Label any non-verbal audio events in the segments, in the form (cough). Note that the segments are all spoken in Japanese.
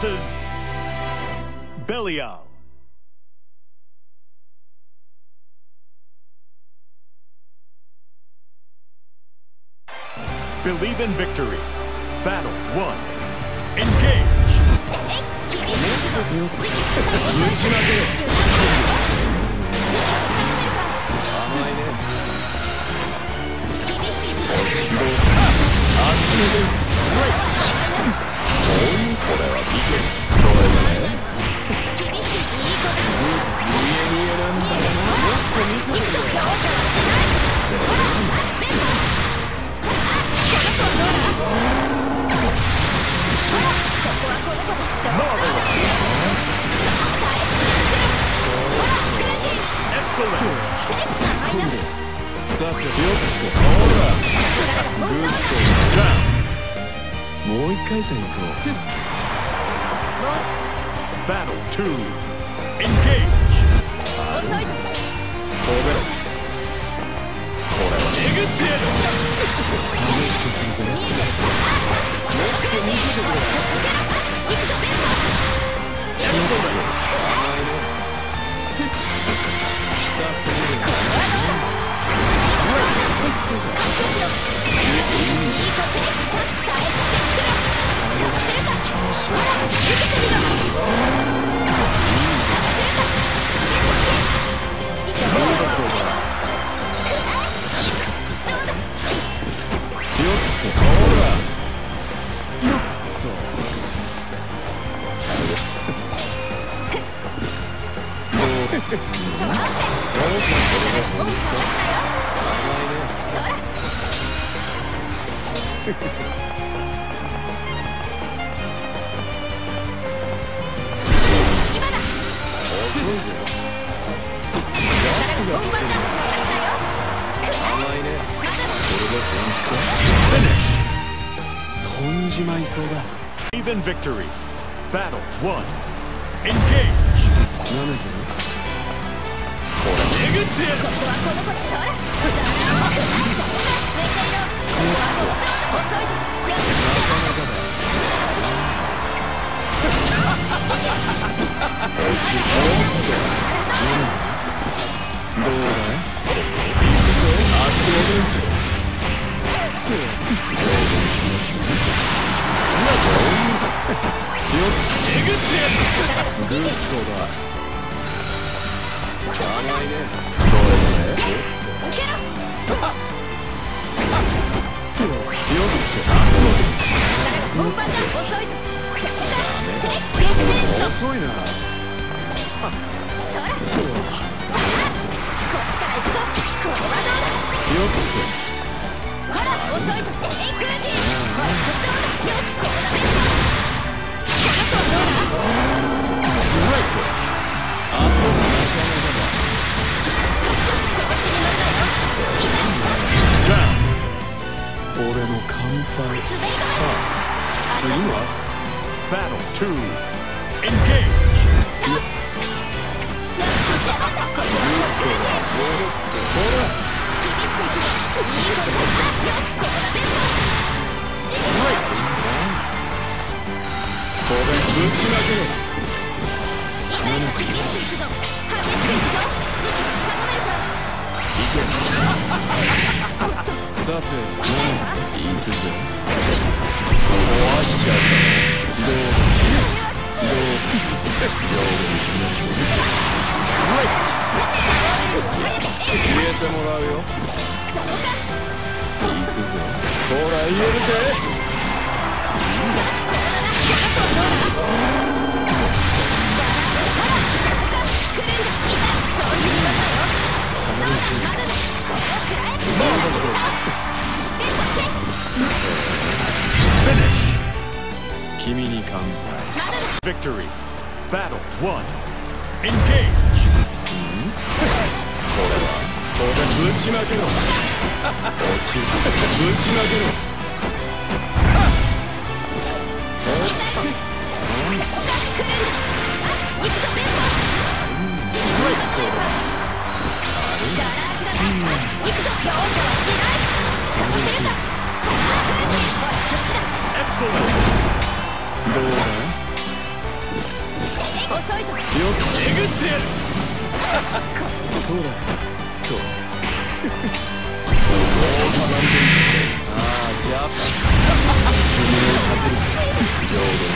versus Belial. Believe in victory. Battle one. Engage. さてよっとほらグッ Down. ドもう一回戦行こう Battle two. Engage. 飛べろこれはえぐってやる (laughs) 甘いねそれが本当飛んじまいそうだ Even victory. Battle one. Engage. なめてるえぐってやるどうよっ消えてもらうよ (laughs) えるぜ君に乾杯 Victory. Battle one. Engage. (laughs) これはこれぶちまけろ落ちぶちまけろそうだ？と。(laughs) ああじゃあ爪をかけるぜ浄土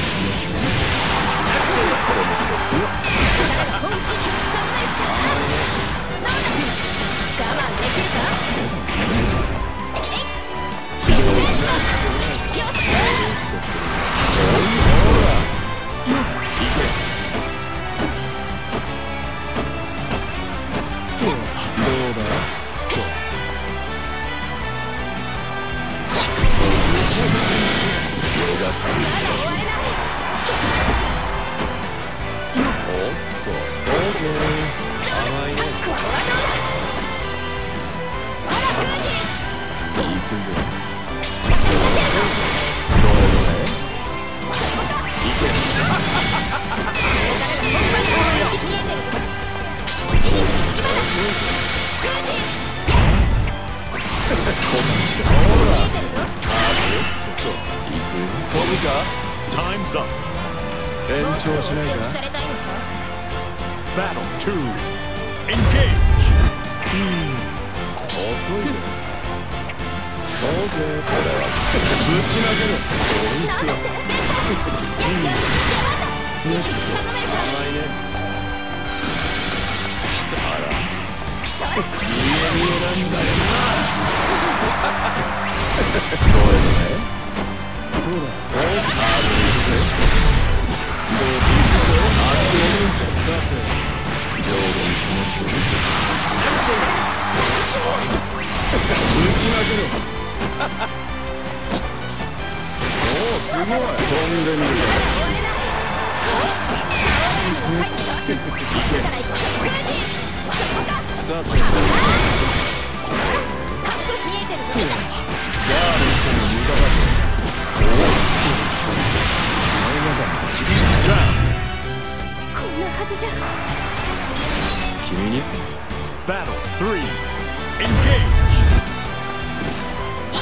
がかりぜ終われないおっと。オーケー甘いねこれはどうだあら封じ行くぜどどれどれそこか彼ら本番の雰囲気見えてるぞうちに隙間だ封じこっちかほらよ飛ぶか？Time's up. 延長しないもう少しかされたいのか？Battle two. Engage. 遅いぜオーケーこれはぶちまけるこいつはジギー！頼めるか甘いねしたら見え見えなんだよな。どれどれそうだおっあるぜどうぞ明日を見せさて浄土にその距離ぶちまけろおおすごい。飛んでみる。さあちゃ封じそこかさてかっこ見えてるぞザーの人の無駄だぞ君に？Battle three. Engage. 痛い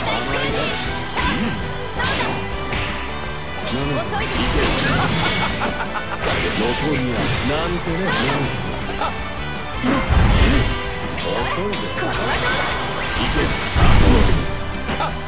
ぞ残りはなんてねなんて遅いぜこれはどうだ？行 (laughs) け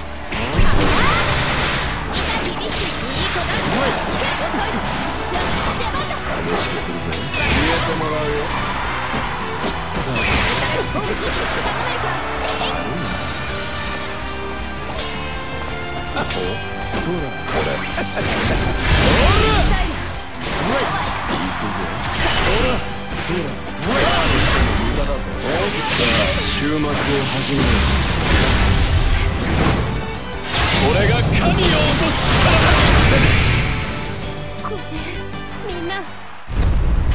そうだこれ痛いいくぜほらそうだザーの無駄だぞさあ週末を始めようこれが神を落とす力だごめんみんな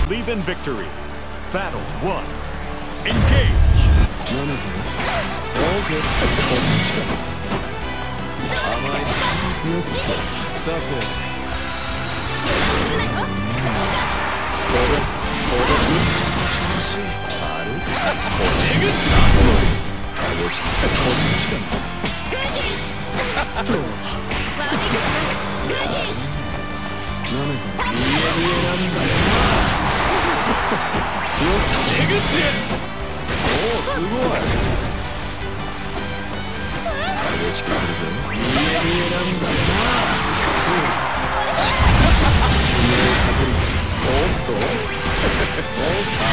Leave in victory. Battle 1 Engage. なのでオーケーこっちか甘いよっさてこれこれ打つ調子あるこれぐ出すのです激しくこっちかとな封じなめか見え見えなんだよよっえぐってすごい。激しくするぜ見え見えなんだよなそう爪をかけるぜおっとおっあ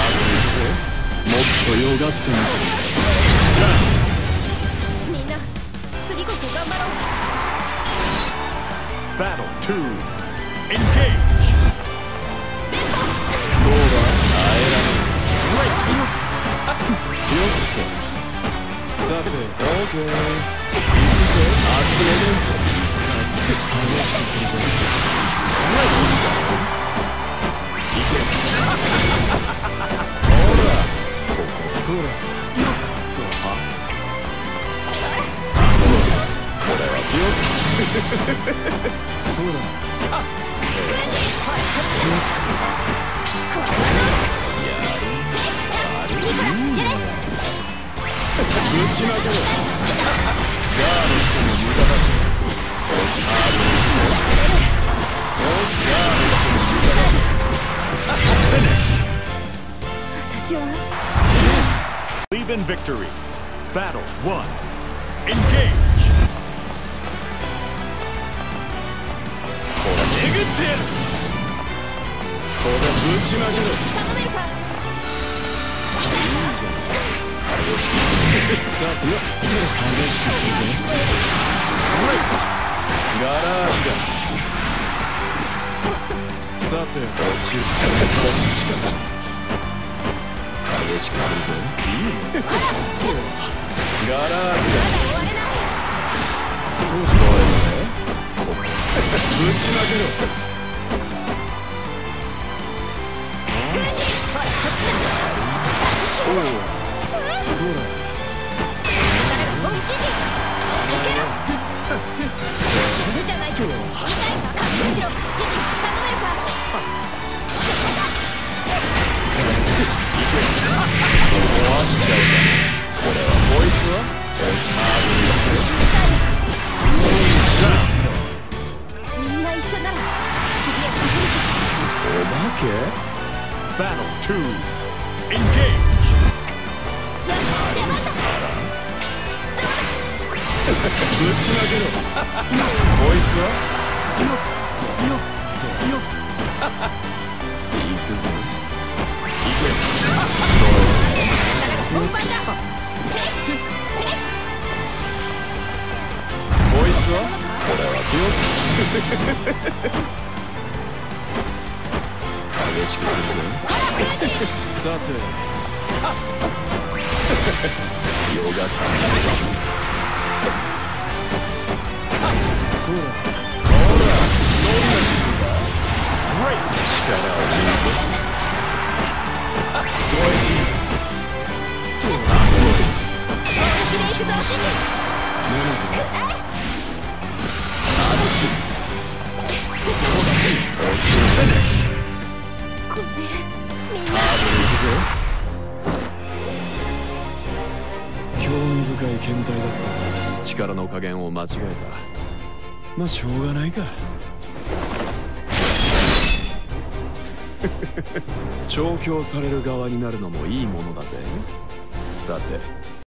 るい。くぜもっとよがってみせみんな次こそ頑張ろう Battle two. Engage. ってさて OK さてそうだ Leave in victory. Battle won. 激しくするぜいいねガラージだ終われないそうだねぶちまけろそうだおうちに受けろ無じゃない痛いな覚悟しろこいつはお茶みんな一緒なら次へお化け Battle two. Engage. よしちまけろこいつはよっよっよっ行くぞ行本番だ。こいつはこれはよっ激しくするぜさて。よがったそうだほらどんな気分だ力を抜いて。燃えているとそうです興味深い検体だったが力の加減を間違えたまあしょうがないか調教される側になるのもいいものだぜさて